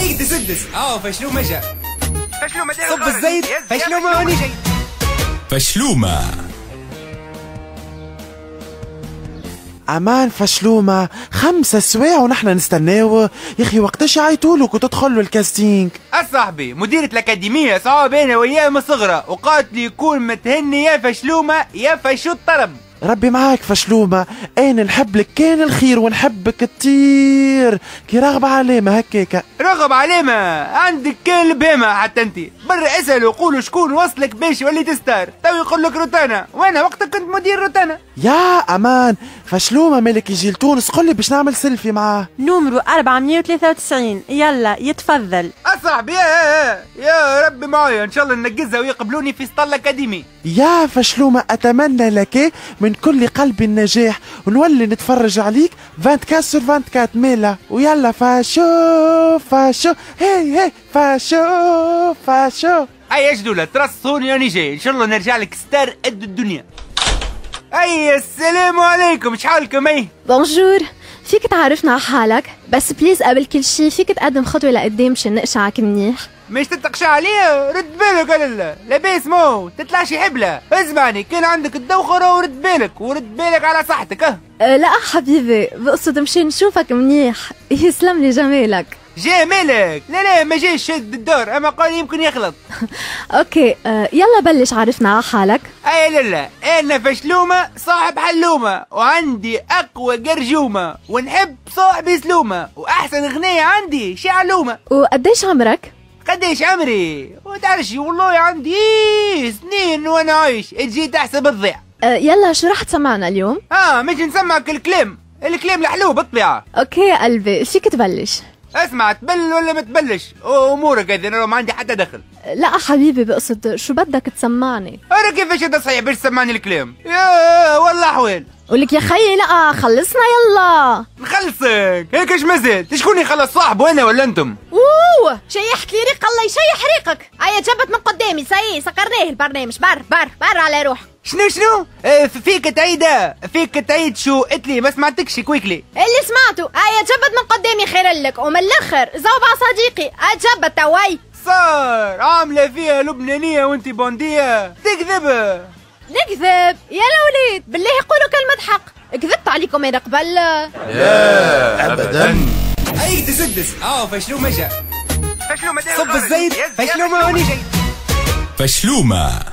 هيك سدس آه فشلومة جا فشلومة دير صب. الزيت فشلومة هوني جاي. فشلومة. أمان فشلومة خمسة سواع ونحن نستناو. يا أخي وقتاش يعيطولك وتدخلوا الكاستينج. صاحبي مديرة الأكاديمية صعب أنا وياه من صغرى وقالت لي يكون متهني يا فشلومة يا فشو الطرب. ربي معاك فشلومة. أنا نحب لك؟ كان الخير ونحبك كتير. كي راغبة علامة هكاكا راغب علامة عندك كان البهمة حتى انت. برا اسألوا قولوا شكون وصلك باش وليت star. تو يقول لك روتانا. وأنا وقتها كنت مدير روتانا. يا أمان. فشلومة مالك يجي لتونس. قولي باش نعمل سيلفي معاه. numéro 493 يلا يتفضل. صاحبي يا, يا ربي معايا. إن شاء الله ننقزها ويقبلوني في سطل اكاديمي يا فشلومة أتمنى لك من كل قلبي النجاح ونولي نتفرج عليك 24 سور 24 ميلا ويلا فاشو فاشو هي هي فاشو فاشو. أي جدولة ترصوني راني جاي. إن شاء الله نرجع لك ستار قد الدنيا. أي السلام عليكم. شحالكم أي؟ بونجور فيك تعرفنا على حالك؟ بس بليز قبل كل شي فيك تقدم خطوة لقدام مشان نقشعك منيح. مش تتقشى عليا رد بالك على لاباس مو تطلعش حبلة. اسمعني. كان عندك الدوخرة ورد بالك. ورد بالك على صحتك. آه. أه لا حبيبي. بقصد مشان نشوفك منيح. يسلم لي جمالك. جاي مالك؟ لا لا ما جايش شد الدور أما قال يمكن يخلط. أوكي أه يلا بلش عرفنا على حالك. أي لا لا أنا فشلومة صاحب حلومة وعندي أقوى جرجومة ونحب صاحبي سلومة وأحسن غنية عندي شعلومة وقديش عمرك؟ قديش عمري؟ وتعرفي والله عندي سنين وأنا عايش تجي تحسب الضيع. أه يلا شو رح تسمعنا اليوم؟ آه مش نسمعك الكلام الكلام الحلو بالطبيعة. أوكي يا قلبي فيك تبلش اسمع تبل ولا ما تبلش أمورك هذه أنا ما عندي حتى دخل. لا حبيبي بقصد شو بدك تسمعني؟ أنا كيفاش هذا صحيح باش تسمعني الكلام. يا والله احوال ولك يا خيي لا خلصنا يلا. نخلصك. هيك إيش مازال شكون يخلص صاحبه أنا ولا أنتم؟ اوه شيحت لي ريق الله يشيح ريقك هيا جبت من قدامي سي سكرناه البرنامج. بر بر بر على روح شنو شنو؟ آه فيك تعيدها فيك تعيد شو قلت لي ما سمعتكش كويكلي اللي سمعته هيا جبت من قدامي خير لك ومن الآخر زوبع صديقي أجبت توي. صار عاملة فيها لبنانية وأنت بوندية. تكذب. نكذب. يا الوليد بالله يقولوا كلمة حق. كذبت عليكم أنا قبل. هيك تسدس. آه فشلومة جا فشلومة صب الزيت. فشلومة هوني جاي. فشلومة.